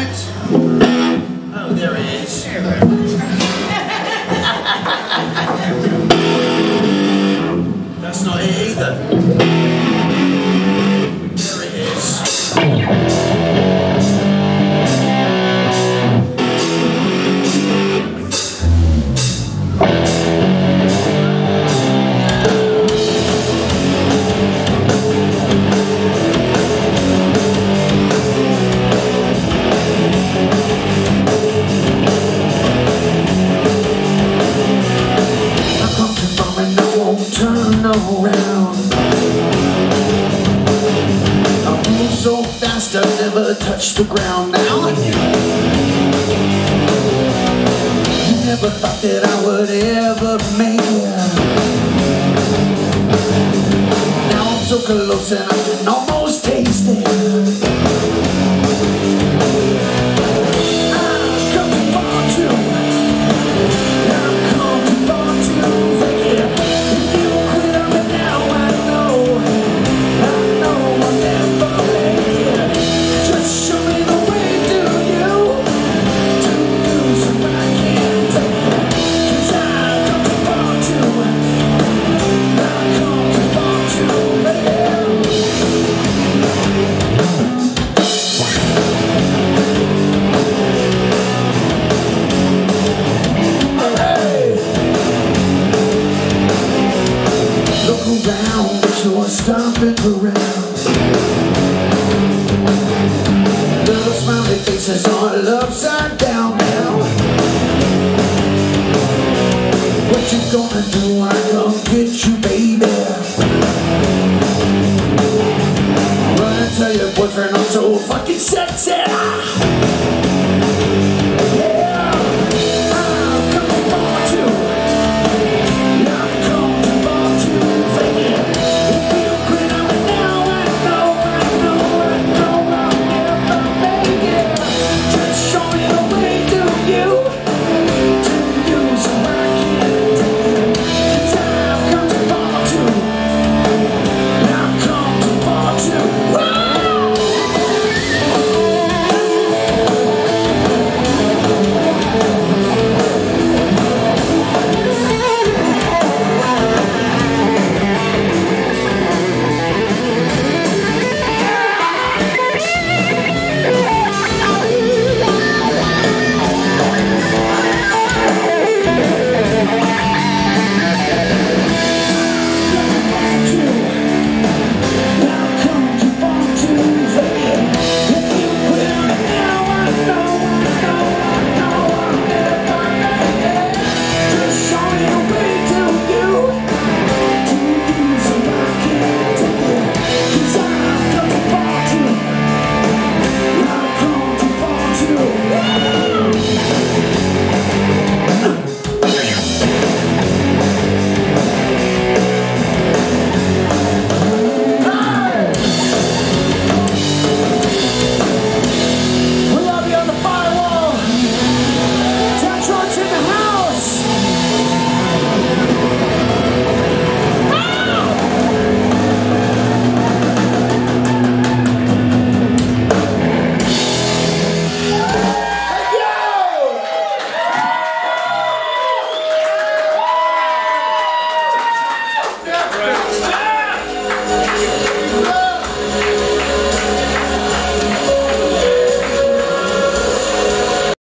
it? Oh, there it is. Move so fast I never touch the ground now. You never thought that I would ever make it. Now I'm so close and I you're around. Little smiley faces all upside down now. What you gonna do when I come get you, baby? Run and tell your boyfriend I'm so fucking sexy.